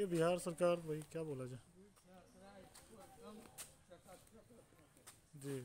ये बिहार सरकार भाई क्या बोला जाए? जी।